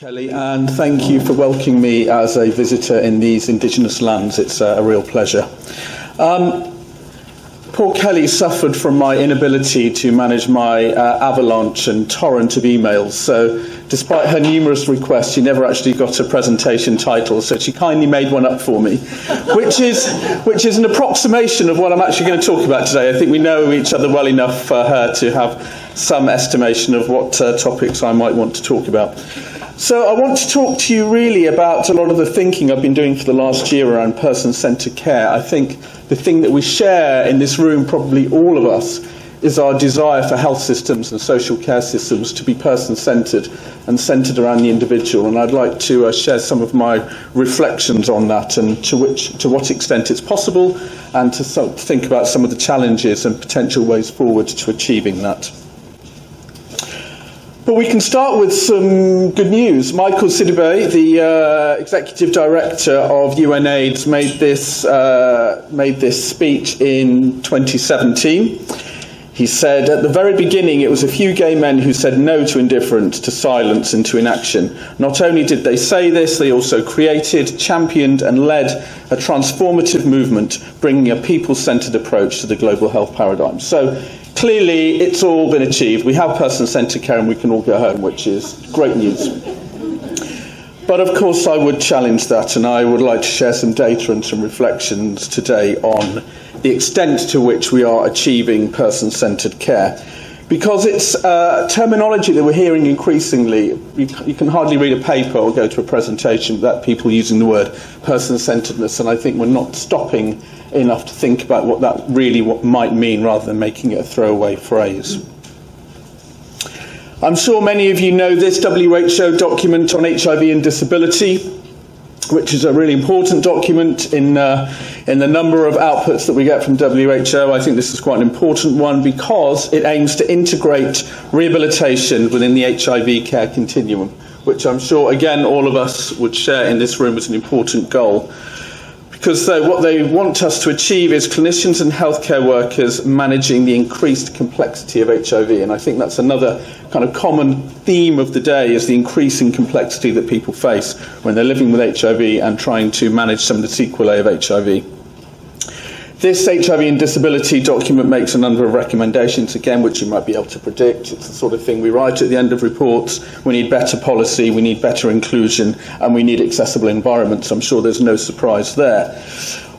Kelly, and thank you for welcoming me as a visitor in these Indigenous lands. It's a, real pleasure. Um, poor Kelly suffered from my inability to manage my uh, avalanche and torrent of emails, so despite her numerous requests, she never actually got a presentation title, so she kindly made one up for me, which is, which is an approximation of what I'm actually going to talk about today. I think we know each other well enough for her to have some estimation of what uh, topics I might want to talk about. So, I want to talk to you really about a lot of the thinking I've been doing for the last year around person centred care. I think the thing that we share in this room, probably all of us, is our desire for health systems and social care systems to be person centred and centred around the individual. And I'd like to uh, share some of my reflections on that and to, which, to what extent it's possible and to think about some of the challenges and potential ways forward to achieving that. But we can start with some good news. Michael Sidibe, the uh, executive director of UNAIDS, made this, uh, made this speech in 2017. He said, At the very beginning, it was a few gay men who said no to indifference, to silence, and to inaction. Not only did they say this, they also created, championed, and led a transformative movement, bringing a people centered approach to the global health paradigm. So clearly it's all been achieved. We have person-centred care and we can all go home, which is great news. But of course, I would challenge that, and I would like to share some data and some reflections today on the extent to which we are achieving person centred care. Because it's uh, terminology that we're hearing increasingly. You, you, can hardly read a paper or go to a presentation without people using the word person centredness, and I think we're not stopping enough to think about what that really what might mean rather than making it a throwaway phrase. I'm sure many of you know this WHO document on HIV and disability, which is a really important document in, uh, in the number of outputs that we get from WHO. I think this is quite an important one because it aims to integrate rehabilitation within the HIV care continuum, which I'm sure, again, all of us would share in this room as an important goal because what they want us to achieve is clinicians and healthcare workers managing the increased complexity of HIV. And I think that's another kind of common theme of the day is the increasing complexity that people face when they're living with HIV and trying to manage some of the sequelae of HIV. This HIV and disability document makes a number of recommendations, again, which you might be able to predict. It's the sort of thing we write at the end of reports. We need better policy, we need better inclusion, and we need accessible environments. I'm sure there's no surprise there.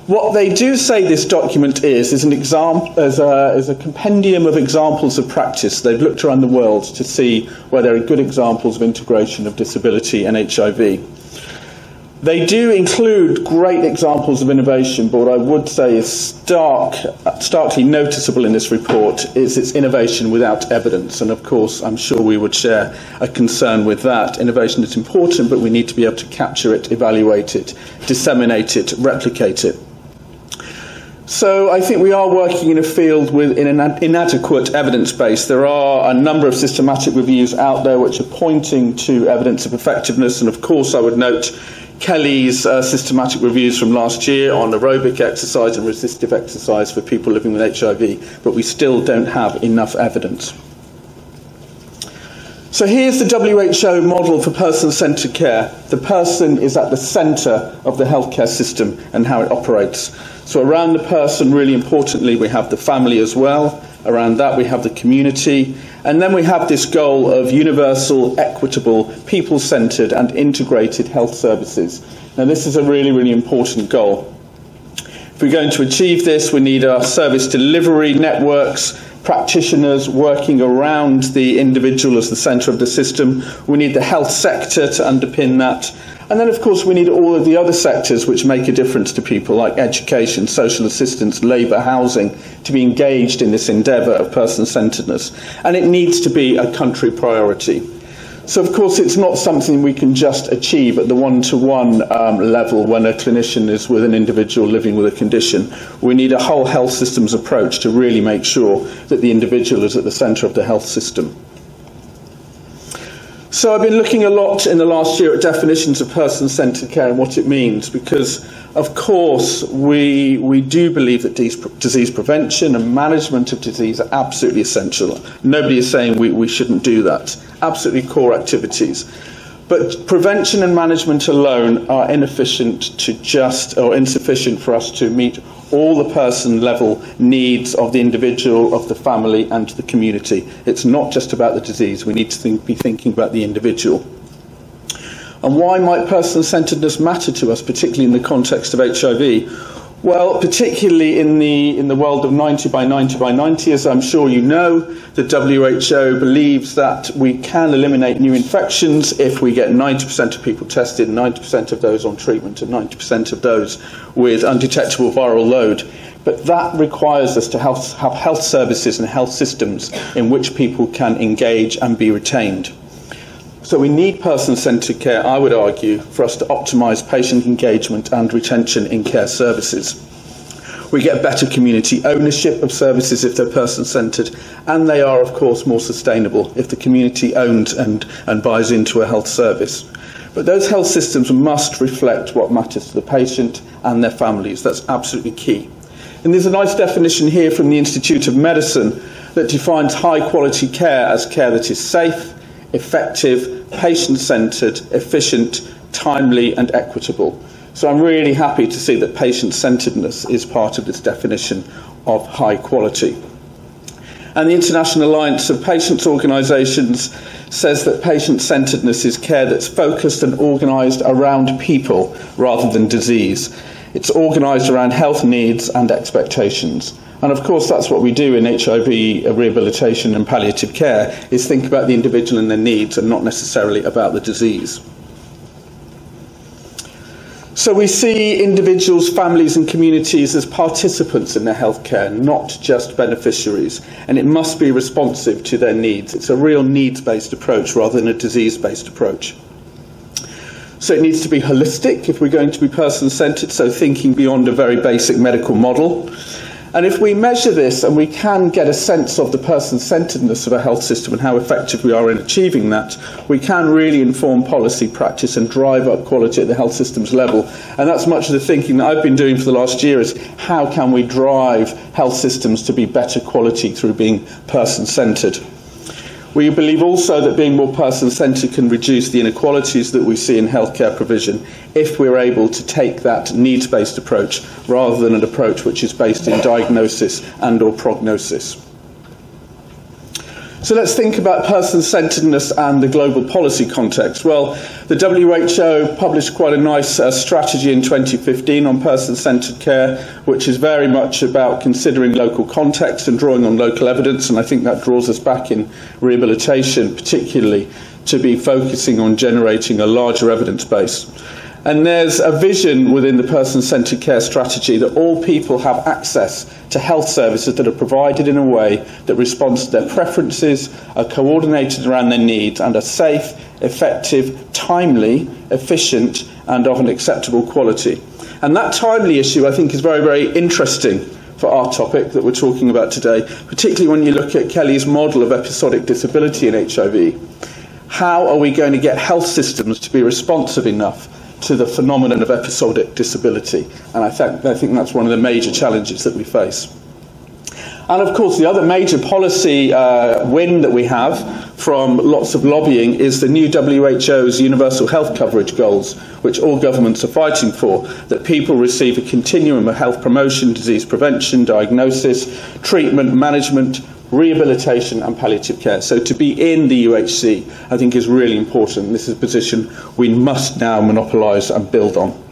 What they do say this document is, is an example, is a, a compendium of examples of practice. They've looked around the world to see where there are good examples of integration of disability and HIV. They do include great examples of innovation, but what I would say is stark, starkly noticeable in this report is its innovation without evidence. And of course, I'm sure we would share a concern with that. Innovation is important, but we need to be able to capture it, evaluate it, disseminate it, replicate it. So I think we are working in a field with in an inadequate evidence base. There are a number of systematic reviews out there which are pointing to evidence of effectiveness, and of course I would note Kelly's uh, systematic reviews from last year on aerobic exercise and resistive exercise for people living with HIV, but we still don't have enough evidence. So here's the WHO model for person centred care. The person is at the centre of the healthcare system and how it operates. So, around the person, really importantly, we have the family as well. Around that, we have the community. And then we have this goal of universal, equitable, people centred, and integrated health services. Now, this is a really, really important goal. If we're going to achieve this, we need our service delivery networks practitioners working around the individual as the centre of the system. We need the health sector to underpin that. And then, of course, we need all of the other sectors which make a difference to people, like education, social assistance, labour, housing, to be engaged in this endeavour of person centredness. And it needs to be a country priority. So, of course, it's not something we can just achieve at the one to one level when a clinician is with an individual living with a condition. We need a whole health systems approach to really make sure that the individual is at the centre of the health system. So I've been looking a lot in the last year at definitions of person-centred care and what it means because, of course, we, we do believe that disease prevention and management of disease are absolutely essential. Nobody is saying we, we shouldn't do that. Absolutely core activities. But prevention and management alone are inefficient to just or insufficient for us to meet all the person level needs of the individual, of the family, and the community. It's not just about the disease, we need to think, be thinking about the individual. And why might person centeredness matter to us, particularly in the context of HIV? Well, particularly in the, in the world of 90 by 90 by 90, as I'm sure you know, the WHO believes that we can eliminate new infections if we get 90% of people tested, 90% of those on treatment, and 90% of those with undetectable viral load. But that requires us to have, health services and health systems in which people can engage and be retained. So we need person-centred care, I would argue, for us to optimise patient engagement and retention in care services. We get better community ownership of services if they're person-centred, and they are, of course, more sustainable if the community owns and, and buys into a health service. But those health systems must reflect what matters to the patient and their families. That's absolutely key. And there's a nice definition here from the Institute of Medicine that defines high quality care as care that is safe, effective, patient centred, efficient, timely, and equitable. So I'm really happy to see that patient centredness is part of this definition of high quality. And the International Alliance of Patients Organisations says that patient centredness is care that's focused and organised around people rather than disease. It's organised around health needs and expectations. And of course, that's what we do in HIV rehabilitation and palliative care, is think about the individual and their needs and not necessarily about the disease. So we see individuals, families and communities as participants in their healthcare, not just beneficiaries. And it must be responsive to their needs. It's a real needs-based approach rather than a disease-based approach. So it needs to be holistic if we're going to be person-centred, so thinking beyond a very basic medical model. And if we measure this and we can get a sense of the person centeredness of a health system and how effective we are in achieving that, we can really inform policy practice and drive up quality at the health systems level. And that's much of the thinking that I've been doing for the last year is how can we drive health systems to be better quality through being person centered. We believe also that being more person centred can reduce the inequalities that we see in healthcare provision if we're able to take that needs based approach rather than an approach which is based in diagnosis and or prognosis. So let's think about person centeredness and the global policy context. Well, the WHO published quite a nice uh, strategy in 2015 on person centered care, which is very much about considering local context and drawing on local evidence. And I think that draws us back in rehabilitation, particularly to be focusing on generating a larger evidence base. And there's a vision within the person centred care strategy that all people have access to health services that are provided in a way that responds to their preferences, are coordinated around their needs, and are safe, effective, timely, efficient, and of an acceptable quality. And that timely issue, I think, is very, very interesting for our topic that we're talking about today, particularly when you look at Kelly's model of episodic disability in HIV. How are we going to get health systems to be responsive enough to the phenomenon of episodic disability. And I think, I think that's one of the major challenges that we face. And of course, the other major policy uh, win that we have from lots of lobbying is the new WHO's universal health coverage goals, which all governments are fighting for, that people receive a continuum of health promotion, disease prevention, diagnosis, treatment, management, rehabilitation and palliative care. So to be in the UHC, I think, is really important. This is a position we must now monopolise and build on.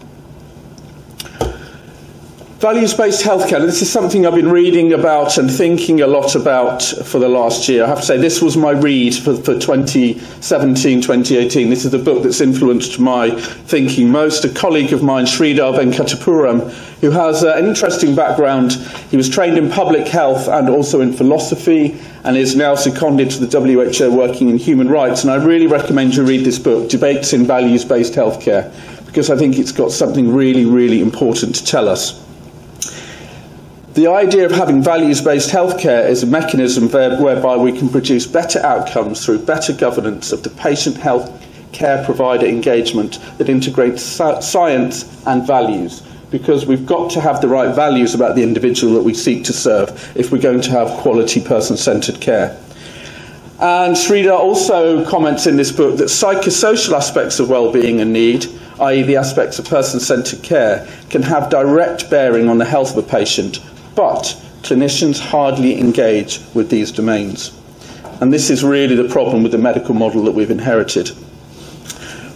Values-based healthcare. This is something I've been reading about and thinking a lot about for the last year. I have to say this was my read for, for 2017, 2018. This is the book that's influenced my thinking most. A colleague of mine, Sridhar Venkatapuram, who has uh, an interesting background. He was trained in public health and also in philosophy and is now seconded to the WHO working in human rights. And I really recommend you read this book, Debates in Values-Based Healthcare, because I think it's got something really, really important to tell us. The idea of having values based healthcare is a mechanism whereby we can produce better outcomes through better governance of the patient health care provider engagement that integrates science and values. Because we've got to have the right values about the individual that we seek to serve if we're going to have quality person centred care. And Sridhar also comments in this book that psychosocial aspects of well-being and need, i.e. the aspects of person-centred care, can have direct bearing on the health of a patient, but clinicians hardly engage with these domains. And this is really the problem with the medical model that we've inherited.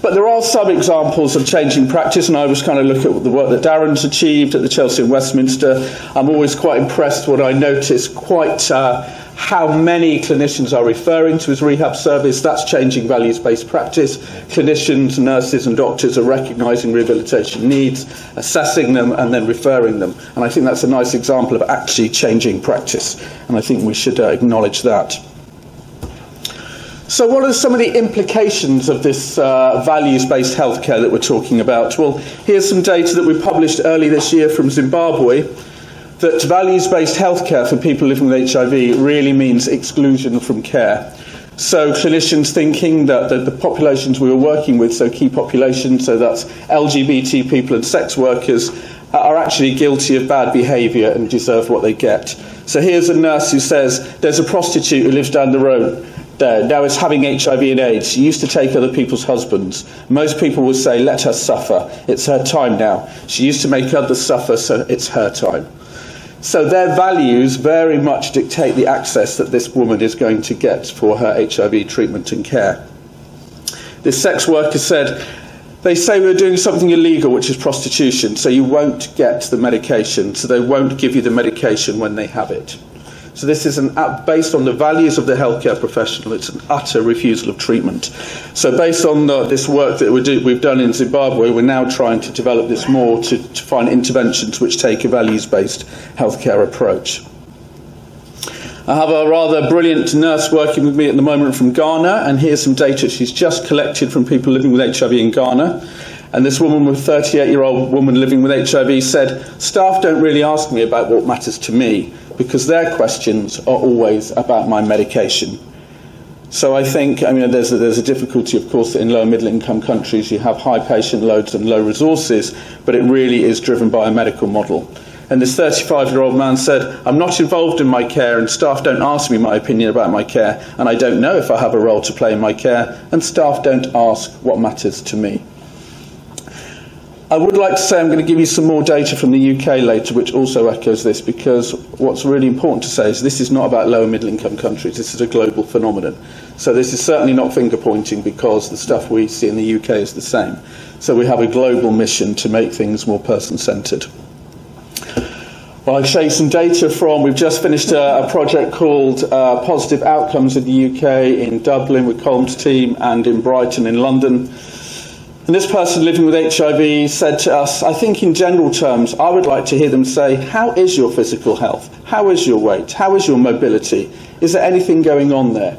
But there are some examples of changing practice, and I was kind of looking at the work that Darren's achieved at the Chelsea and Westminster. I'm always quite impressed what I notice quite uh, how many clinicians are referring to his rehab service. That's changing values based practice. Clinicians, nurses, and doctors are recognising rehabilitation needs, assessing them, and then referring them. And I think that's a nice example of actually changing practice, and I think we should uh, acknowledge that. So, what are some of the implications of this uh, values based healthcare that we're talking about? Well, here's some data that we published early this year from Zimbabwe that values based healthcare for people living with HIV really means exclusion from care. So, clinicians thinking that the, the, populations we were working with, so key populations, so that's LGBT people and sex workers, are actually guilty of bad behaviour and deserve what they get. So, here's a nurse who says there's a prostitute who lives down the road there now is having HIV and AIDS. She used to take other people's husbands. Most people would say, let her suffer. It's her time now. She used to make others suffer, so it's her time. So their values very much dictate the access that this woman is going to get for her HIV treatment and care. This sex worker said, they say we're doing something illegal, which is prostitution, so you won't get the medication, so they won't give you the medication when they have it. So this is an, uh, based on the values of the healthcare professional. It's an utter refusal of treatment. So based on the, this work that we do, we've done in Zimbabwe, we're now trying to develop this more to, to find interventions which take a values-based healthcare approach. I have a rather brilliant nurse working with me at the moment from Ghana, and here's some data she's just collected from people living with HIV in Ghana. And this woman, with 38 year old woman living with HIV, said, Staff don't really ask me about what matters to me because their questions are always about my medication. So I think, I mean, there's a, there's a difficulty, of course, in low and middle income countries. You have high patient loads and low resources, but it really is driven by a medical model. And this 35 year old man said, I'm not involved in my care, and staff don't ask me my opinion about my care, and I don't know if I have a role to play in my care, and staff don't ask what matters to me. I would like to say I'm going to give you some more data from the UK later, which also echoes this, because what's really important to say is this is not about lower middle income countries, this is a global phenomenon. So this is certainly not finger pointing because the stuff we see in the UK is the same. So we have a global mission to make things more person centred. Well, I'll show you some data from, we've just finished a, a project called uh, Positive Outcomes in the UK in Dublin with Colm's team and in Brighton in London. And this person living with HIV said to us, I think in general terms, I would like to hear them say, How is your physical health? How is your weight? How is your mobility? Is there anything going on there?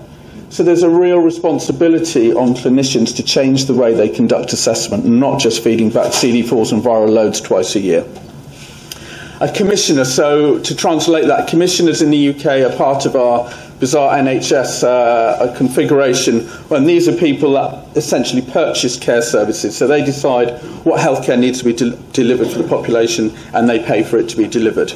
So there's a real responsibility on clinicians to change the way they conduct assessment and not just feeding back CD4s and viral loads twice a year. A commissioner, so to translate that, commissioners in the UK are part of our bizarre NHS uh, configuration when these are people that essentially purchase care services. So they decide what healthcare needs to be de- delivered for the population and they pay for it to be delivered.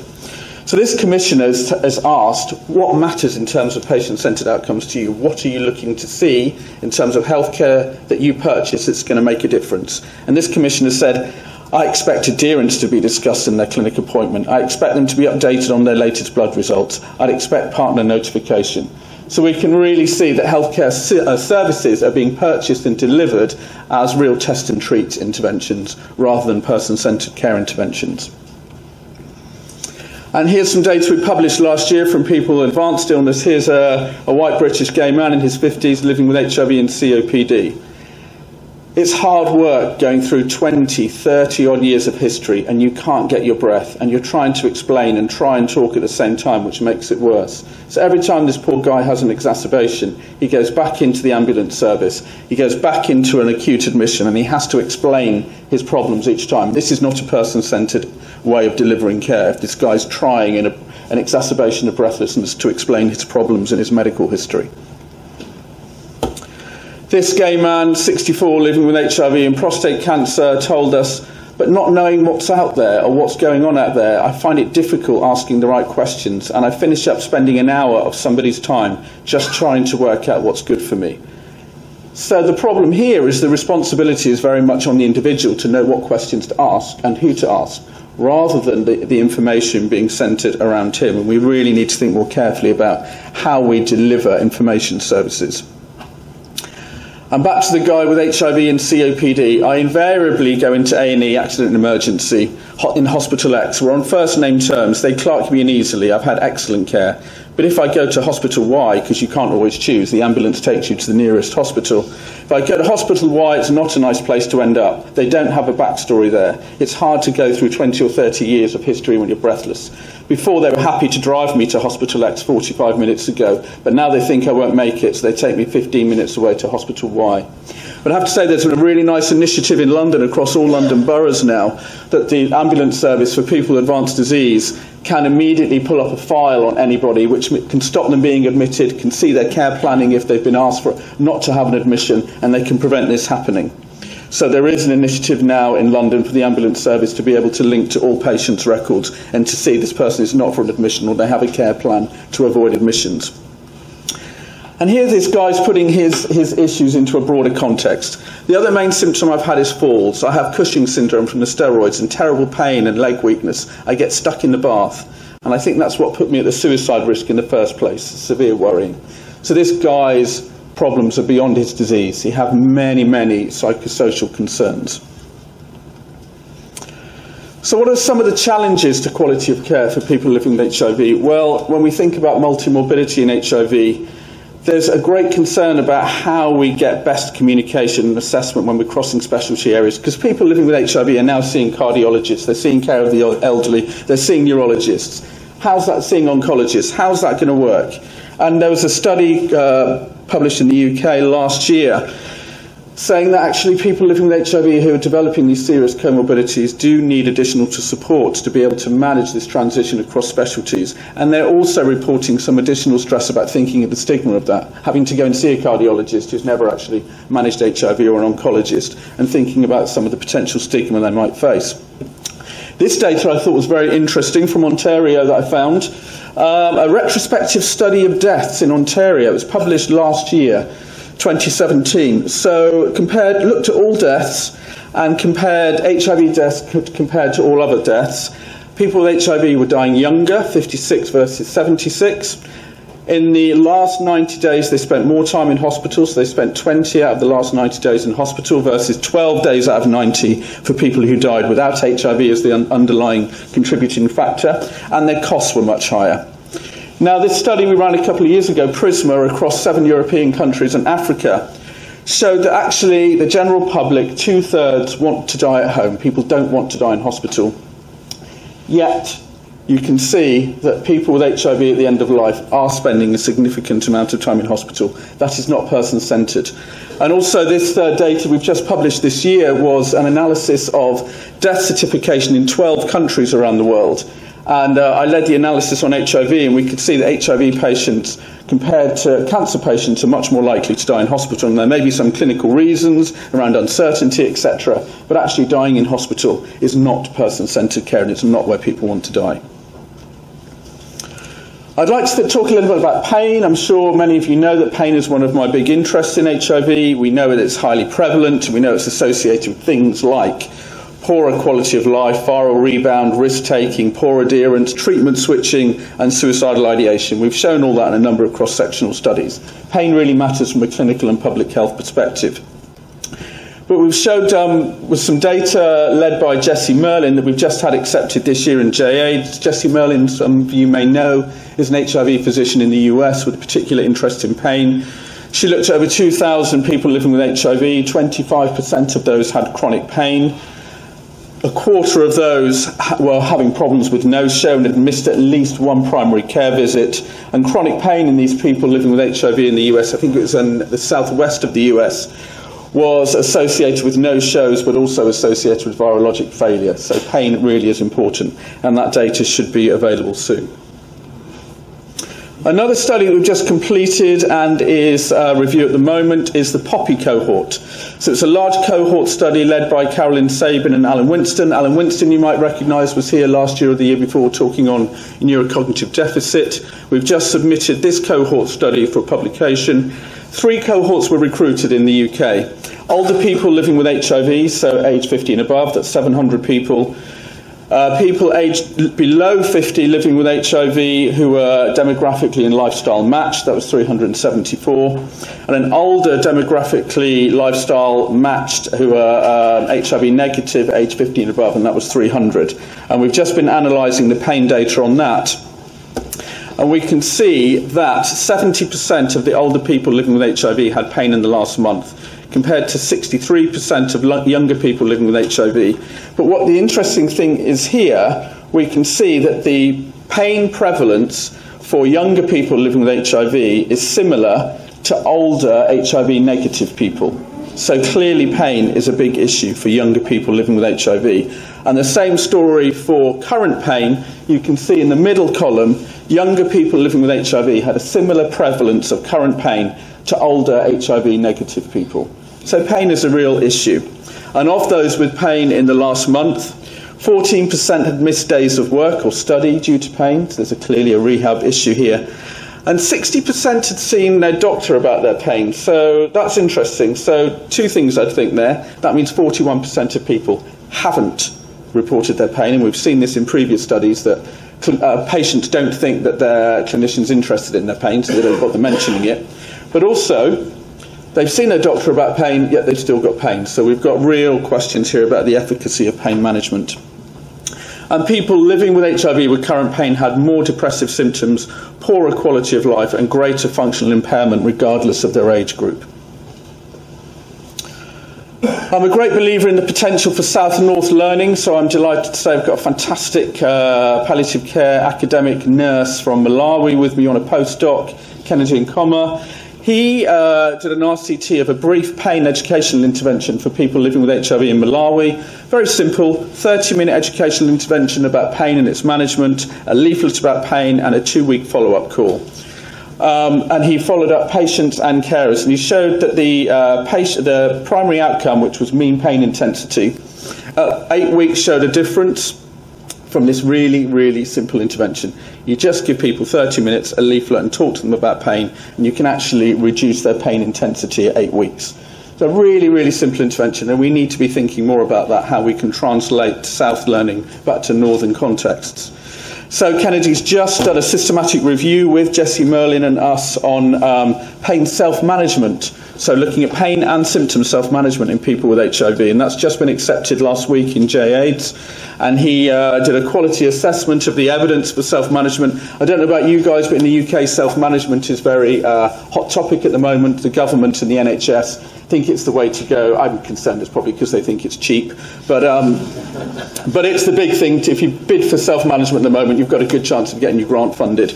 So this commissioner has, has asked what matters in terms of patient-centred outcomes to you. What are you looking to see in terms of healthcare that you purchase that's going to make a difference? And this commissioner said, I expect adherence to be discussed in their clinic appointment. I expect them to be updated on their latest blood results. I'd expect partner notification. So we can really see that healthcare uh, services are being purchased and delivered as real test and treat interventions rather than person centred care interventions. And here's some data we published last year from people with advanced illness. Here's a, a white British gay man in his 50s living with HIV and COPD. It's hard work going through 20, 30 odd years of history and you can't get your breath and you're trying to explain and try and talk at the same time, which makes it worse. So every time this poor guy has an exacerbation, he goes back into the ambulance service, he goes back into an acute admission and he has to explain his problems each time. This is not a person centred way of delivering care. If this guy's trying in a, an exacerbation of breathlessness to explain his problems in his medical history. This gay man, 64, living with HIV and prostate cancer, told us but not knowing what's out there or what's going on out there, I find it difficult asking the right questions, and I finish up spending an hour of somebody's time just trying to work out what's good for me. So the problem here is the responsibility is very much on the individual to know what questions to ask and who to ask, rather than the, the information being centred around him. And we really need to think more carefully about how we deliver information services. And back to the guy with HIV and COPD. I invariably go into A&E, accident and emergency, in Hospital X. We're on first name terms. They clerk me in easily. I've had excellent care. But if I go to Hospital Y, because you can't always choose, the ambulance takes you to the nearest hospital. If I go to Hospital Y, it's not a nice place to end up. They don't have a backstory there. It's hard to go through 20 or 30 years of history when you're breathless. Before they were happy to drive me to Hospital X 45 minutes ago, but now they think I won't make it, so they take me 15 minutes away to Hospital Y. But I have to say there's a really nice initiative in London across all London boroughs now that the ambulance service for people with advanced disease can immediately pull up a file on anybody which can stop them being admitted, can see their care planning if they've been asked for not to have an admission, and they can prevent this happening. So there is an initiative now in London for the ambulance service to be able to link to all patients' records and to see this person is not for an admission or they have a care plan to avoid admissions. And here this guy's putting his, his issues into a broader context. The other main symptom I've had is falls. I have Cushing syndrome from the steroids and terrible pain and leg weakness. I get stuck in the bath. And I think that's what put me at the suicide risk in the first place, severe worrying. So this guy's problems are beyond his disease. He has many, many psychosocial concerns. So, what are some of the challenges to quality of care for people living with HIV? Well, when we think about multimorbidity in HIV, there's a great concern about how we get best communication and assessment when we're crossing specialty areas because people living with HIV are now seeing cardiologists, they're seeing care of the elderly, they're seeing neurologists. How's that seeing oncologists? How's that going to work? And there was a study uh, published in the UK last year saying that actually people living with HIV who are developing these serious comorbidities do need additional support to be able to manage this transition across specialties. And they're also reporting some additional stress about thinking of the stigma of that, having to go and see a cardiologist who's never actually managed HIV or an oncologist, and thinking about some of the potential stigma they might face. This data I thought was very interesting from Ontario that I found. Um, a retrospective study of deaths in Ontario. It was published last year 2017. So compared, looked at all deaths and compared HIV deaths compared to all other deaths. People with HIV were dying younger, 56 versus 76. In the last 90 days, they spent more time in hospital, so they spent 20 out of the last 90 days in hospital versus 12 days out of 90 for people who died without HIV as the un- underlying contributing factor, and their costs were much higher. Now, this study we ran a couple of years ago, PRISMA, across seven European countries and Africa, showed that actually the general public, two thirds, want to die at home. People don't want to die in hospital. Yet, you can see that people with HIV at the end of life are spending a significant amount of time in hospital. That is not person centred. And also, this uh, data we've just published this year was an analysis of death certification in 12 countries around the world. And uh, I led the analysis on HIV, and we could see that HIV patients, compared to cancer patients, are much more likely to die in hospital. And there may be some clinical reasons around uncertainty, etc. But actually, dying in hospital is not person centered care, and it's not where people want to die. I'd like to talk a little bit about pain. I'm sure many of you know that pain is one of my big interests in HIV. We know that it's highly prevalent. We know it's associated with things like poorer quality of life, viral rebound, risk taking, poor adherence, treatment switching, and suicidal ideation. We've shown all that in a number of cross sectional studies. Pain really matters from a clinical and public health perspective. But we've showed um, with some data led by Jessie Merlin that we've just had accepted this year in JA. Jessie Merlin, some of you may know, is an HIV physician in the US with a particular interest in pain. She looked at over 2,000 people living with HIV. 25% of those had chronic pain a quarter of those were having problems with no show and had missed at least one primary care visit. And chronic pain in these people living with HIV in the US, I think it was in the southwest of the US, was associated with no shows but also associated with virologic failure. So pain really is important, and that data should be available soon. Another study that we've just completed and is uh, review at the moment is the POPPY cohort. So it's a large cohort study led by Carolyn Sabin and Alan Winston. Alan Winston, you might recognise, was here last year or the year before talking on neurocognitive deficit. We've just submitted this cohort study for publication. Three cohorts were recruited in the UK. Older people living with HIV, so age 50 and above, that's 700 people. Uh, people aged below 50 living with HIV who were demographically and lifestyle matched, that was 374. And an older demographically lifestyle matched who were uh, HIV negative, age 50 and above, and that was 300. And we've just been analysing the pain data on that. And we can see that 70% of the older people living with HIV had pain in the last month compared to 63% of younger people living with HIV. But what the interesting thing is here, we can see that the pain prevalence for younger people living with HIV is similar to older HIV negative people. So clearly, pain is a big issue for younger people living with HIV. And the same story for current pain, you can see in the middle column, younger people living with HIV had a similar prevalence of current pain to older HIV negative people. So pain is a real issue. And of those with pain in the last month, 14% had missed days of work or study due to pain. So there's a, clearly a rehab issue here. And 60% had seen their doctor about their pain. So that's interesting. So, two things I'd think there. That means 41% of people haven't reported their pain. And we've seen this in previous studies that uh, patients don't think that their clinician's interested in their pain, so they don't bother mentioning it. But also, they've seen a doctor about pain, yet they've still got pain. So we've got real questions here about the efficacy of pain management. And people living with HIV with current pain had more depressive symptoms, poorer quality of life, and greater functional impairment regardless of their age group. I'm a great believer in the potential for South and North learning, so I'm delighted to say I've got a fantastic uh, palliative care academic nurse from Malawi with me on a postdoc, Kennedy Nkhoma. He uh, did an RCT of a brief pain educational intervention for people living with HIV in Malawi. Very simple 30 minute educational intervention about pain and its management, a leaflet about pain, and a two week follow up call. Um, and he followed up patients and carers, and he showed that the, uh, patient, the primary outcome, which was mean pain intensity, uh, eight weeks showed a difference from this really, really simple intervention. You just give people 30 minutes, a leaflet, and talk to them about pain, and you can actually reduce their pain intensity at eight weeks. It's a really, really simple intervention, and we need to be thinking more about that, how we can translate South learning back to Northern contexts. So Kennedy's just done a systematic review with Jesse Merlin and us on um, pain self-management. So looking at pain and symptom self-management in people with HIV, and that's just been accepted last week in J-AIDS. And he uh, did a quality assessment of the evidence for self-management. I don't know about you guys, but in the UK, self-management is very uh, hot topic at the moment. The government and the NHS think it's the way to go. I'm concerned it's probably because they think it's cheap. But, um, but it's the big thing. To, if you bid for self management at the moment, you've got a good chance of getting your grant funded.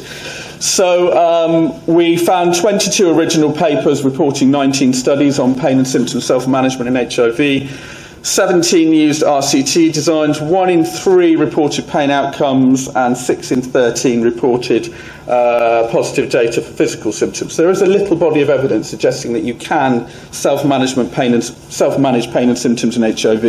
So um, we found 22 original papers reporting 19 studies on pain and symptom self management in HIV. 17 used RCT designs, 1 in 3 reported pain outcomes, and 6 in 13 reported uh, positive data for physical symptoms. There is a little body of evidence suggesting that you can self-management pain and self-manage pain and symptoms in HIV.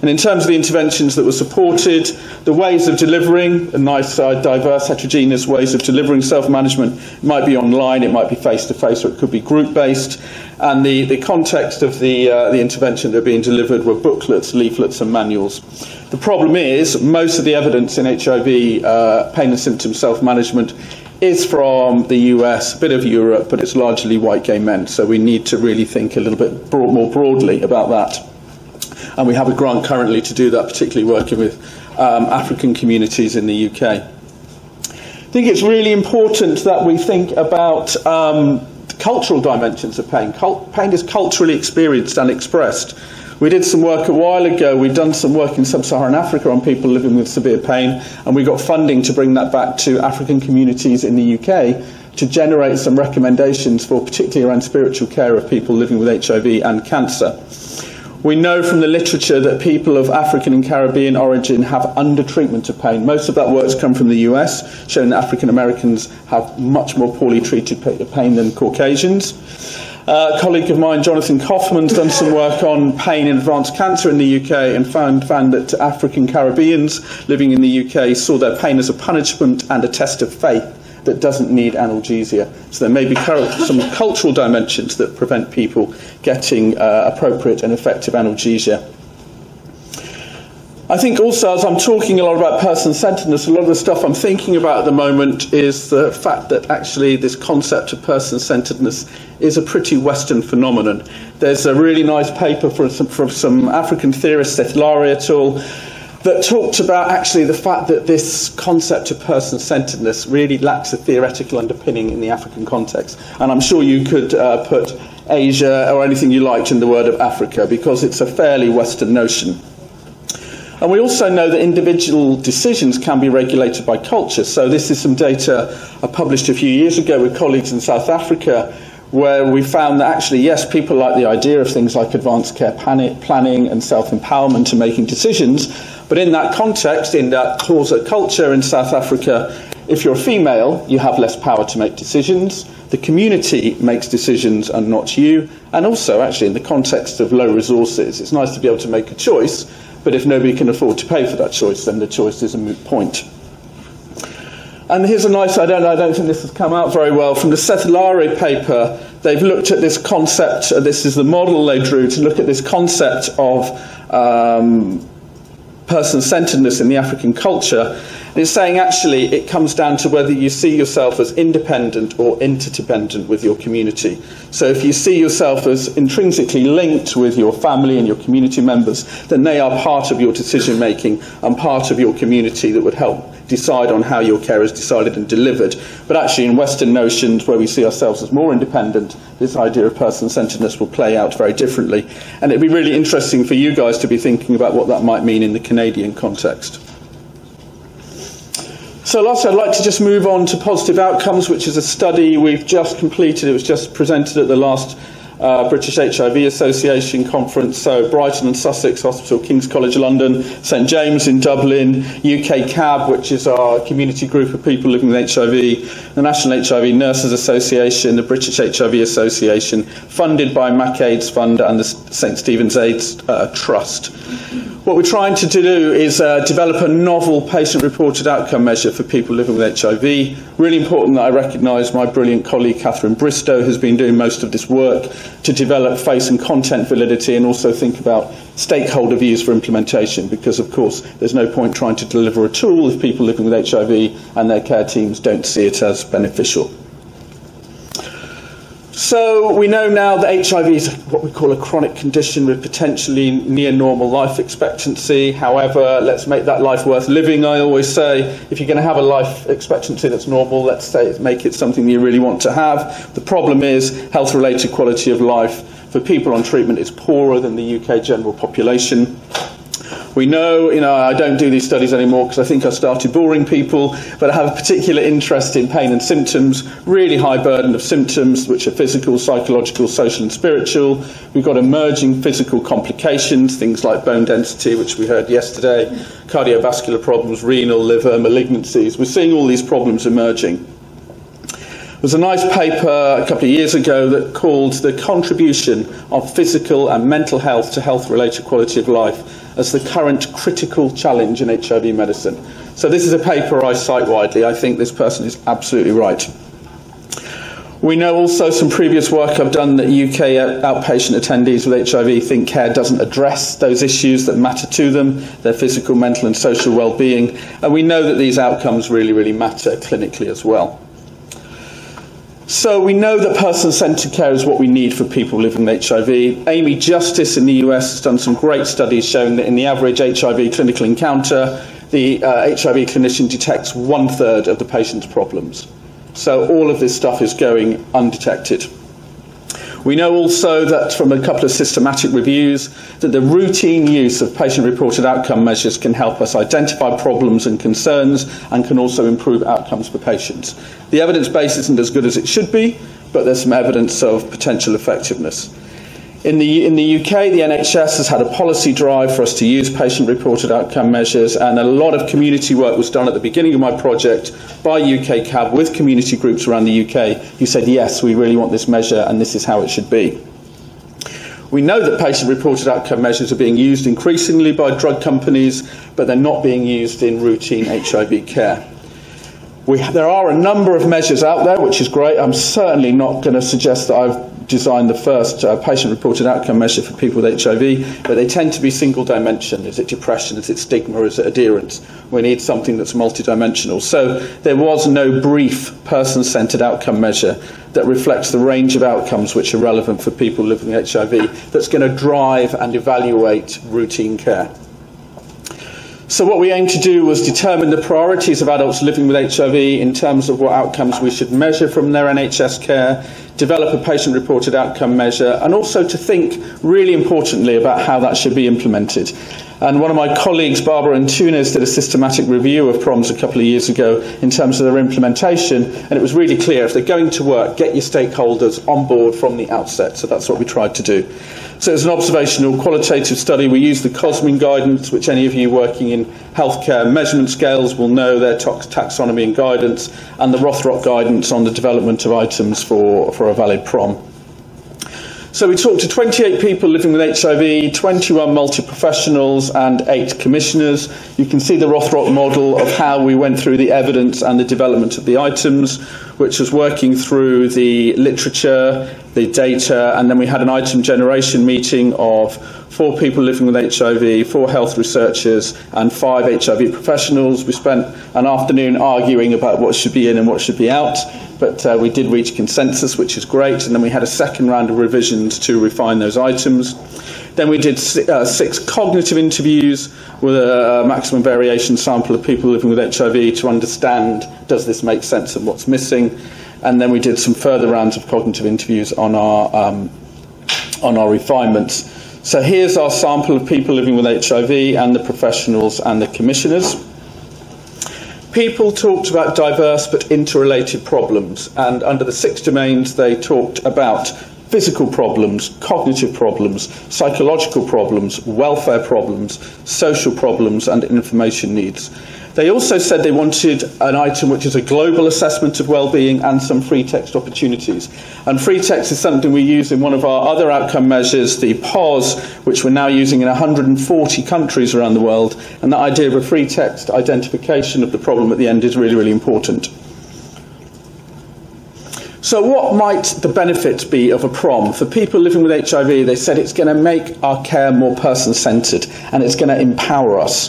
And in terms of the interventions that were supported, the ways of delivering, a nice, uh, diverse, heterogeneous ways of delivering self-management might be online, it might be face-to-face, or it could be group-based. And the, the context of the, uh, the intervention that are being delivered were booklets, leaflets, and manuals. The problem is, most of the evidence in HIV uh, pain and symptom self-management is from the US, a bit of Europe, but it's largely white gay men. So we need to really think a little bit broad, more broadly about that. And we have a grant currently to do that, particularly working with um, African communities in the UK. I think it's really important that we think about um, cultural dimensions of pain. Cult- pain is culturally experienced and expressed. We did some work a while ago. We've done some work in sub Saharan Africa on people living with severe pain, and we got funding to bring that back to African communities in the UK to generate some recommendations for particularly around spiritual care of people living with HIV and cancer. We know from the literature that people of African and Caribbean origin have undertreatment of pain. Most of that work's come from the US, showing that African Americans have much more poorly treated pain than Caucasians. Uh, a colleague of mine, Jonathan Koffman's done some work on pain in advanced cancer in the UK and found, found that African Caribbeans living in the UK saw their pain as a punishment and a test of faith that doesn't need analgesia. So there may be some cultural dimensions that prevent people getting uh, appropriate and effective analgesia. I think also, as I'm talking a lot about person centeredness, a lot of the stuff I'm thinking about at the moment is the fact that actually this concept of person centeredness is a pretty Western phenomenon. There's a really nice paper from some, from some African theorist, Setlari et al that talked about actually the fact that this concept of person centeredness really lacks a theoretical underpinning in the African context. And I'm sure you could uh, put Asia or anything you liked in the word of Africa because it's a fairly Western notion. And we also know that individual decisions can be regulated by culture. So, this is some data I published a few years ago with colleagues in South Africa where we found that actually, yes, people like the idea of things like advanced care planning and self empowerment and making decisions, but in that context, in that Xhosa culture in South Africa, if you're a female, you have less power to make decisions. The community makes decisions and not you. And also, actually, in the context of low resources, it's nice to be able to make a choice, but if nobody can afford to pay for that choice, then the choice is a moot point. And here's a nice, I don't, I don't think this has come out very well, from the Setlari paper. They've looked at this concept, uh, this is the model they drew to look at this concept of um, person centeredness in the African culture. And it's saying actually it comes down to whether you see yourself as independent or interdependent with your community. So if you see yourself as intrinsically linked with your family and your community members, then they are part of your decision making and part of your community that would help decide on how your care is decided and delivered. But actually, in Western notions, where we see ourselves as more independent, this idea of person centeredness will play out very differently. And it'd be really interesting for you guys to be thinking about what that might mean in the Canadian context. So, lastly, I'd like to just move on to positive outcomes, which is a study we've just completed. It was just presented at the last uh, British HIV Association conference, so Brighton and Sussex Hospital, King's College London, St James in Dublin, UK CAB, which is our community group of people living with HIV, the National HIV Nurses Association, the British HIV Association, funded by MacAIDS Fund and the St Stephen's AIDS uh, Trust. What we're trying to do is uh, develop a novel patient reported outcome measure for people living with HIV. Really important that I recognise my brilliant colleague Katherine Bristowe who's been doing most of this work to develop face and content validity and also think about stakeholder views for implementation because, of course, there's no point trying to deliver a tool if people living with HIV and their care teams don't see it as beneficial. So we know now that HIV is what we call a chronic condition with potentially near normal life expectancy. However, let's make that life worth living. I always say, if you're going to have a life expectancy that's normal, let's say make it something you really want to have. The problem is health-related quality of life for people on treatment is poorer than the UK general population. We know, you know, I don't do these studies anymore because I think I started boring people, but I have a particular interest in pain and symptoms, really high burden of symptoms, which are physical, psychological, social, and spiritual. We've got emerging physical complications, things like bone density, which we heard yesterday, cardiovascular problems, renal, liver, malignancies. We're seeing all these problems emerging. There was a nice paper a couple of years ago that called the contribution of physical and mental health to health related quality of life as the current critical challenge in HIV medicine. So, this is a paper I cite widely. I think this person is absolutely right. We know also some previous work I've done that UK outpatient attendees with HIV think care doesn't address those issues that matter to them, their physical, mental, and social well being. And we know that these outcomes really, really matter clinically as well. So we know that person-centered care is what we need for people living with HIV. Amy Justice in the US has done some great studies showing that in the average HIV clinical encounter, the uh, HIV clinician detects one third of the patient's problems. So all of this stuff is going undetected. We know also that from a couple of systematic reviews that the routine use of patient-reported outcome measures can help us identify problems and concerns and can also improve outcomes for patients. The evidence base isn't as good as it should be, but there's some evidence of potential effectiveness. In the, in the UK, the NHS has had a policy drive for us to use patient reported outcome measures, and a lot of community work was done at the beginning of my project by UK CAB with community groups around the UK who said, yes, we really want this measure and this is how it should be. We know that patient reported outcome measures are being used increasingly by drug companies, but they're not being used in routine HIV care. We, there are a number of measures out there, which is great. I'm certainly not going to suggest that I've designed the first uh, patient reported outcome measure for people with HIV, but they tend to be single dimension. Is it depression? Is it stigma? Is it adherence? We need something that's multidimensional. So there was no brief person centered outcome measure that reflects the range of outcomes which are relevant for people living with HIV that's going to drive and evaluate routine care. So, what we aimed to do was determine the priorities of adults living with HIV in terms of what outcomes we should measure from their NHS care, develop a patient reported outcome measure, and also to think really importantly about how that should be implemented. And one of my colleagues, Barbara Antunes, did a systematic review of PROMs a couple of years ago in terms of their implementation, and it was really clear if they're going to work, get your stakeholders on board from the outset. So that's what we tried to do. So it's an observational qualitative study. We use the COSMIN guidance, which any of you working in healthcare measurement scales will know their taxonomy and guidance, and the Rothrock guidance on the development of items for, for a valid PROM. So we talked to 28 people living with HIV, 21 multi-professionals and 8 commissioners. You can see the Rothrock model of how we went through the evidence and the development of the items, which was working through the literature, the data, and then we had an item generation meeting of four people living with HIV, four health researchers, and five HIV professionals. We spent an afternoon arguing about what should be in and what should be out but uh, we did reach consensus, which is great. And then we had a second round of revisions to refine those items. Then we did uh, six cognitive interviews with a maximum variation sample of people living with HIV to understand does this make sense and what's missing. And then we did some further rounds of cognitive interviews on our, um, on our refinements. So here's our sample of people living with HIV and the professionals and the commissioners. People talked about diverse but interrelated problems, and under the six domains, they talked about physical problems, cognitive problems, psychological problems, welfare problems, social problems, and information needs. They also said they wanted an item which is a global assessment of well-being and some free text opportunities. And free text is something we use in one of our other outcome measures, the POS, which we're now using in 140 countries around the world. And that idea of a free text identification of the problem at the end is really, really important. So, what might the benefits be of a PROM? For people living with HIV, they said it's going to make our care more person centred and it's going to empower us.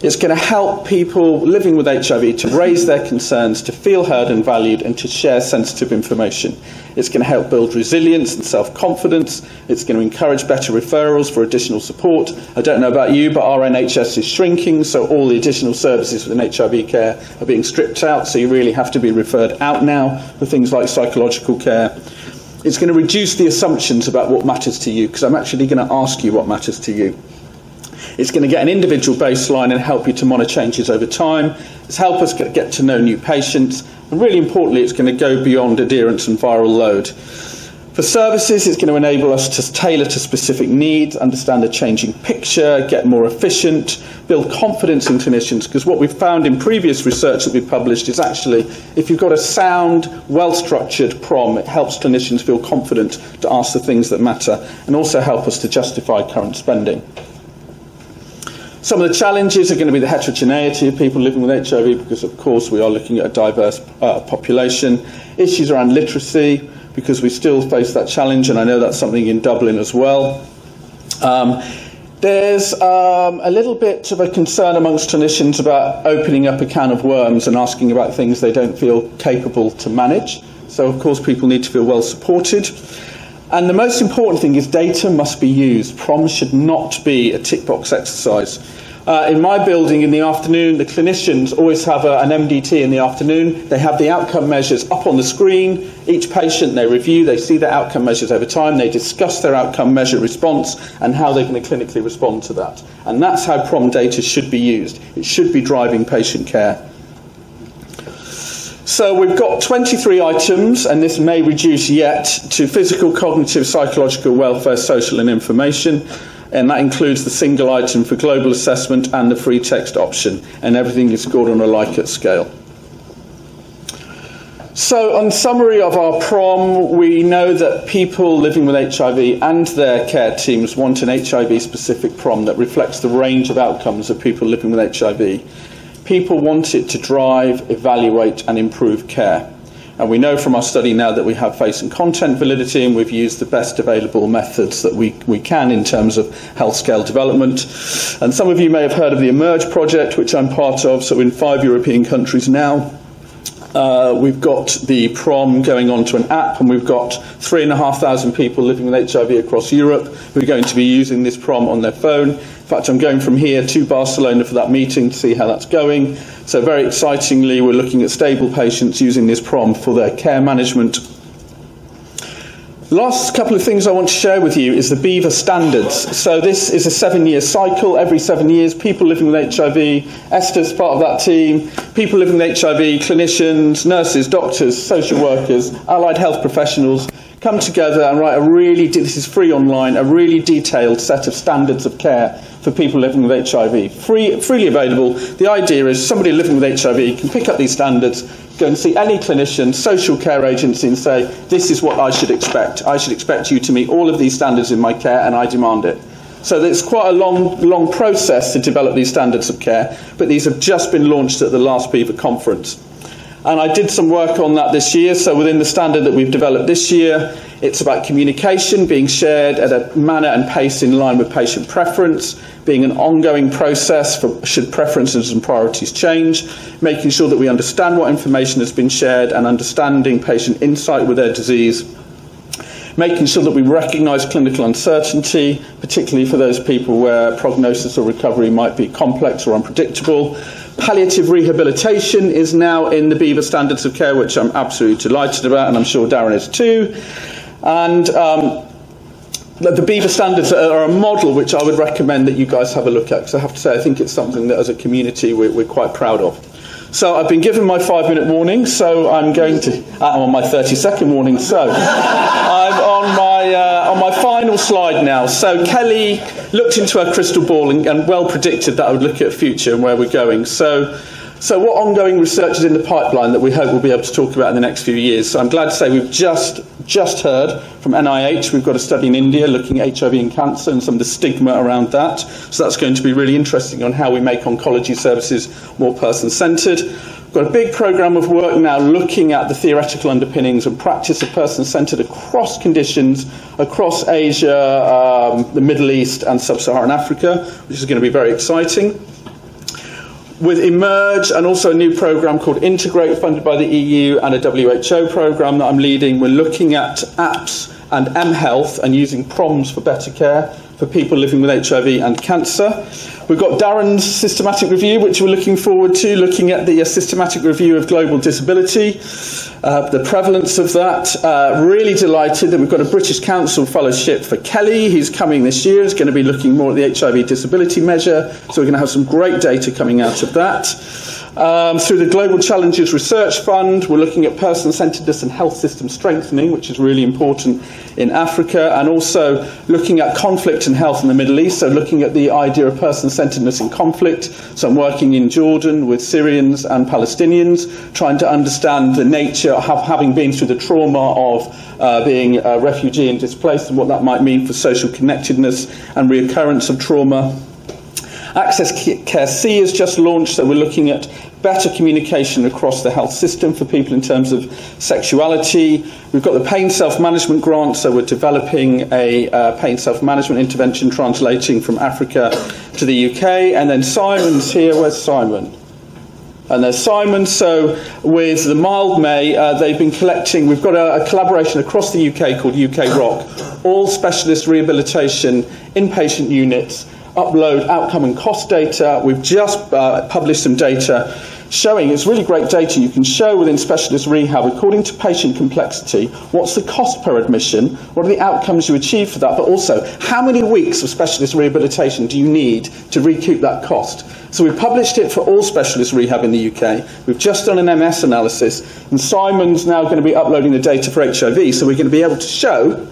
It's going to help people living with HIV to raise their concerns, to feel heard and valued, and to share sensitive information. It's going to help build resilience and self confidence. It's going to encourage better referrals for additional support. I don't know about you, but our NHS is shrinking, so all the additional services within HIV care are being stripped out, so you really have to be referred out now for things like psychological care. It's going to reduce the assumptions about what matters to you, because I'm actually going to ask you what matters to you. It's going to get an individual baseline and help you to monitor changes over time. It's help us get, to know new patients. And really importantly, it's going to go beyond adherence and viral load. For services, it's going to enable us to tailor to specific needs, understand the changing picture, get more efficient, build confidence in clinicians. Because what we've found in previous research that we've published is actually if you've got a sound, well structured PROM, it helps clinicians feel confident to ask the things that matter and also help us to justify current spending. Some of the challenges are going to be the heterogeneity of people living with HIV, because of course we are looking at a diverse uh, population. Issues around literacy, because we still face that challenge, and I know that's something in Dublin as well. Um, there's um, a little bit of a concern amongst clinicians about opening up a can of worms and asking about things they don't feel capable to manage. So, of course, people need to feel well supported. And the most important thing is data must be used. PROMs should not be a tick box exercise. Uh, in my building in the afternoon, the clinicians always have a, an MDT in the afternoon. They have the outcome measures up on the screen. Each patient they review, they see the outcome measures over time, they discuss their outcome measure response and how they're going to clinically respond to that. And that's how PROM data should be used. It should be driving patient care. So we've got 23 items, and this may reduce yet to physical, cognitive, psychological, welfare, social, and information. And that includes the single item for global assessment and the free text option, and everything is scored on a Likert scale. So, on summary of our prom, we know that people living with HIV and their care teams want an HIV specific prom that reflects the range of outcomes of people living with HIV. People want it to drive, evaluate, and improve care. And we know from our study now that we have face and content validity, and we've used the best available methods that we, we can in terms of health scale development. And some of you may have heard of the Emerge project, which I'm part of, so in five European countries now. Uh, we've got the prom going on to an app, and we've got three and a half thousand people living with HIV across Europe who are going to be using this prom on their phone. Fact, I'm going from here to Barcelona for that meeting to see how that's going. So, very excitingly, we're looking at stable patients using this prom for their care management Last couple of things I want to share with you is the BHIVA standards. So this is a seven-year cycle. Every seven years, people living with HIV, Esther's part of that team, people living with HIV, clinicians, nurses, doctors, social workers, allied health professionals come together and write a really, this is free online, a really detailed set of standards of care for people living with HIV. Free, freely available. The idea is somebody living with HIV can pick up these standards, go and see any clinician, social care agency, and say, This is what I should expect. I should expect you to meet all of these standards in my care, and I demand it. So it's quite a long, long process to develop these standards of care, but these have just been launched at the last BHIVA conference. And I did some work on that this year. So within the standard that we've developed this year, it's about communication being shared at a manner and pace in line with patient preference, being an ongoing process for should preferences and priorities change, making sure that we understand what information has been shared and understanding patient insight with their disease making sure that we recognise clinical uncertainty, particularly for those people where prognosis or recovery might be complex or unpredictable, Palliative rehabilitation is now in the BHIVA standards of care, which I'm absolutely delighted about, and I'm sure Darren is too. And um, the BHIVA standards are a model which I would recommend that you guys have a look at, because I have to say, I think it's something that as a community we're, we're quite proud of. So I've been given my five minute warning, so I'm going to. Uh, I'm on my 30 second warning, so I'm on my, uh, on my final slide now. So Kelly looked into her crystal ball and, and well predicted that I would look at future and where we're going. So so, what ongoing research is in the pipeline that we hope we'll be able to talk about in the next few years? So, I'm glad to say we've just just heard from NIH. We've got a study in India looking at HIV and cancer and some of the stigma around that. So, that's going to be really interesting on how we make oncology services more person-centred. We've got a big program of work now looking at the theoretical underpinnings and practice of person-centred across conditions across Asia, um, the Middle East, and Sub-Saharan Africa, which is going to be very exciting with Emerge and also a new program called Integrate, funded by the EU, and a WHO program that I'm leading, we're looking at apps and mHealth and using proms for better care for people living with HIV and cancer. We've got Darren's systematic review, which we're looking forward to, looking at the uh, systematic review of global disability, uh, the prevalence of that. Uh, really delighted that we've got a British Council fellowship for Kelly. He's coming this year. He's going to be looking more at the HIV disability measure. So we're going to have some great data coming out of that. Um, through the Global Challenges Research Fund, we're looking at person centeredness and health system strengthening, which is really important in Africa, and also looking at conflict and health in the Middle East. So, looking at the idea of person centeredness in conflict. So, I'm working in Jordan with Syrians and Palestinians, trying to understand the nature of having been through the trauma of uh, being a refugee and displaced and what that might mean for social connectedness and reoccurrence of trauma. Access Care C is just launched, so we're looking at better communication across the health system for people in terms of sexuality. We've got the pain self management grant, so we're developing a uh, pain self management intervention translating from Africa to the UK. And then Simon's here. Where's Simon? And there's Simon. So, with the Mildmay, uh, they've been collecting, we've got a, a, collaboration across the UK called UKROC, all specialist rehabilitation inpatient units upload outcome and cost data. We've just uh, published some data showing it's really great data. You can show within specialist rehab, according to patient complexity, what's the cost per admission, what are the outcomes you achieve for that, but also how many weeks of specialist rehabilitation do you need to recoup that cost. So we've published it for all specialist rehab in the UK. We've just done an MS analysis, and Simon's now going to be uploading the data for HIV, so we're going to be able to show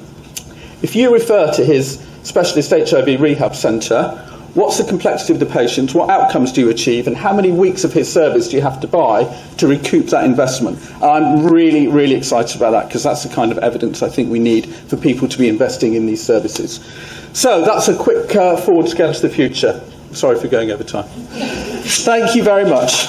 if you refer to his specialist HIV rehab centre, what's the complexity of the patient, what outcomes do you achieve, and how many weeks of his service do you have to buy to recoup that investment? I'm really, really excited about that because that's the kind of evidence I think we need for people to be investing in these services. So that's a quick uh, forward scan to the future. Sorry for going over time. Thank you very much.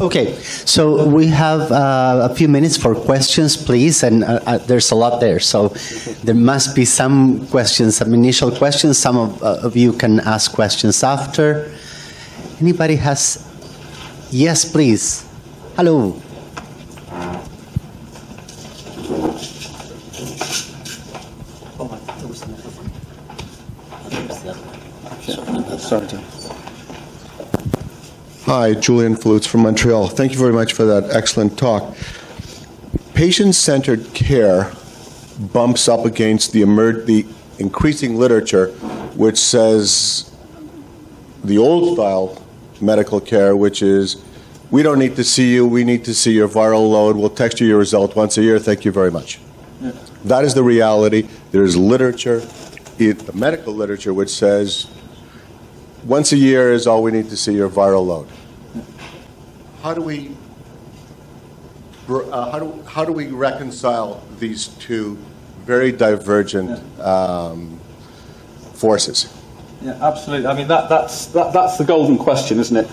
Okay, so we have uh, a few minutes for questions, please, and uh, uh, there's a lot there. So there must be some questions, some initial questions. Some of, uh, of you can ask questions after. Anybody has? Yes, please. Hello. Sorry, Hi, Julian Flutes from Montreal. Thank you very much for that excellent talk. Patient centered care bumps up against the, emer- the increasing literature which says the old style medical care, which is we don't need to see you, we need to see your viral load, we'll text you your result once a year, thank you very much. That is the reality. There's literature, the medical literature, which says once a year is all we need to see your viral load. How do we uh, how do how do we reconcile these two very divergent um, forces? Yeah, absolutely. I mean that that's that, that's the golden question, isn't it?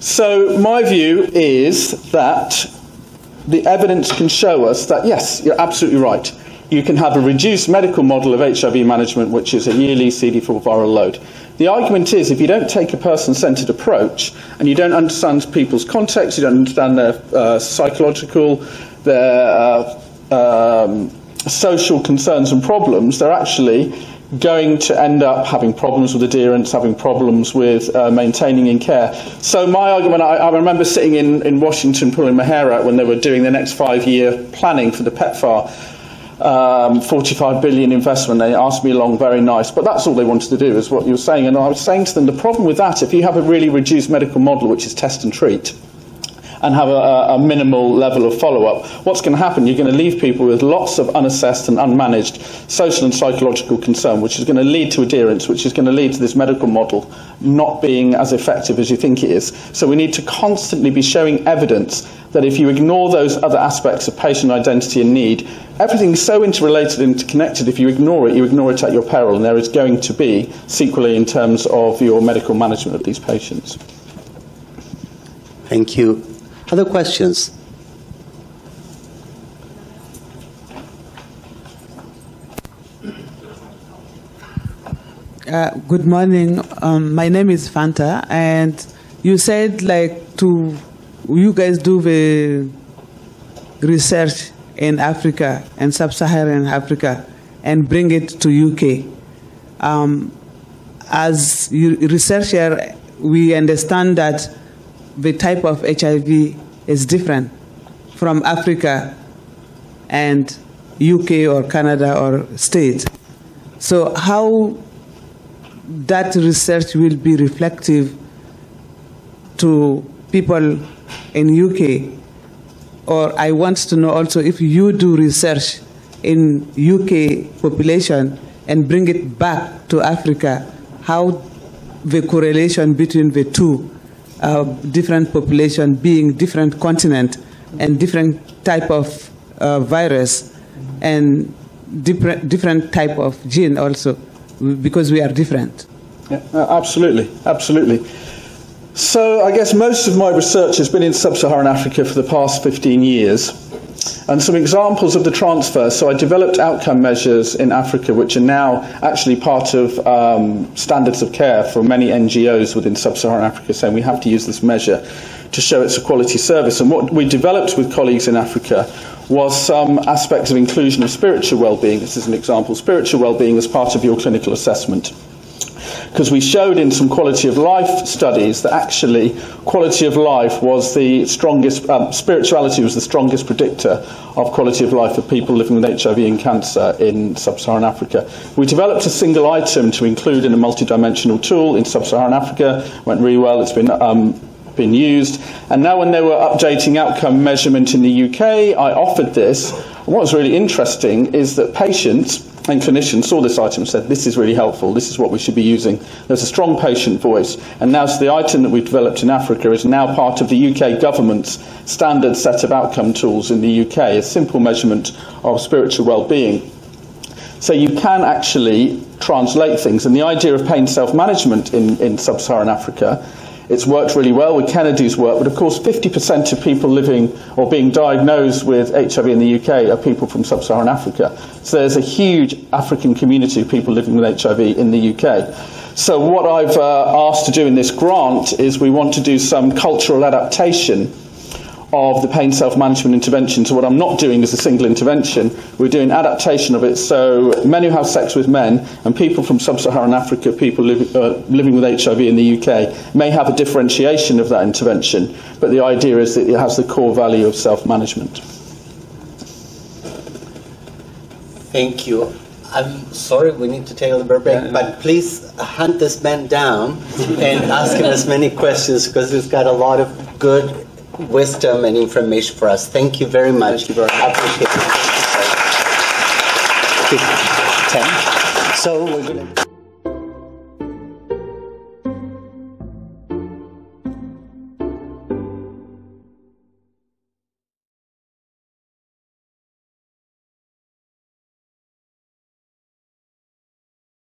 So my view is that the evidence can show us that yes, you're absolutely right. You can have a reduced medical model of HIV management, which is a yearly CD4 viral load. The argument is if you don't take a person centered approach and you don't understand people's context, you don't understand their uh, psychological, their uh, um, social concerns and problems, they're actually going to end up having problems with adherence, having problems with uh, maintaining in care. So my argument, I, I, remember sitting in, in Washington pulling my hair out when they were doing the next five-year planning for the PEPFAR, um, 45 billion investment. They asked me along, very nice, but that's all they wanted to do, is what you were saying. And I was saying to them, the problem with that, if you have a really reduced medical model, which is test and treat, and have a, a minimal level of follow up, what's going to happen? You're going to leave people with lots of unassessed and unmanaged social and psychological concern, which is going to lead to adherence, which is going to lead to this medical model not being as effective as you think it is. So we need to constantly be showing evidence that if you ignore those other aspects of patient identity and need, everything is so interrelated and interconnected. If you ignore it, you ignore it at your peril, and there is going to be sequelae in terms of your medical management of these patients. Thank you. Other questions? Uh, good morning. Um, my name is Fanta, and you said like to you guys do the research in Africa and sub-Saharan Africa and bring it to UK. Um, as researcher, we understand that the type of HIV is different from Africa and UK or Canada or state. So how that research will be reflective to people in UK or I want to know also if you do research in UK population and bring it back to Africa, how the correlation between the two uh, different population being different continent and different type of uh, virus and different different type of gene also because we are different. Yeah, absolutely, absolutely. So I guess most of my research has been in sub-Saharan Africa for the past 15 years. And some examples of the transfer. So I developed outcome measures in Africa, which are now actually part of um, standards of care for many NGOs within sub-Saharan Africa, saying we have to use this measure to show it's a quality service. And what we developed with colleagues in Africa was some aspects of inclusion of spiritual well-being. This is an example, spiritual well-being as part of your clinical assessment because we showed in some quality of life studies that actually quality of life was the strongest, um, spirituality was the strongest predictor of quality of life for people living with HIV and cancer in sub-Saharan Africa. We developed a single item to include in a multidimensional tool in sub-Saharan Africa. Went really well. It's been um, been used. And now, when they were updating outcome measurement in the UK, I offered this. And what was really interesting is that patients and clinicians saw this item and said, This is really helpful, this is what we should be using. There's a strong patient voice. And now, so the item that we've developed in Africa is now part of the UK government's standard set of outcome tools in the UK, a simple measurement of spiritual well being. So you can actually translate things. And the idea of pain self management in, in sub Saharan Africa it's worked really well with Kennedy's work, but of course, 50% of people living or being diagnosed with HIV in the UK are people from sub Saharan Africa. So there's a huge African community of people living with HIV in the UK. So, what I've uh, asked to do in this grant is we want to do some cultural adaptation of the pain self-management intervention. So what I'm not doing is a single intervention. We're doing adaptation of it. So men who have sex with men and people from sub-Saharan Africa, people live, uh, living with HIV in the UK, may have a differentiation of that intervention. But the idea is that it has the core value of self-management. Thank you. I'm sorry, we need to take a little break, but please hunt this man down and ask him as many questions because he's got a lot of good wisdom and information for us. Thank you very much. Thank you very much. I appreciate it. So we're going to.